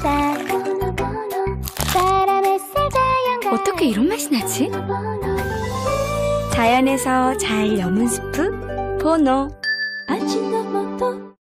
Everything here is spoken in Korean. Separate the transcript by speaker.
Speaker 1: 바다 사람
Speaker 2: 어떻게 이런 맛이 나지? 자연에서 잘 여문 스프 보노.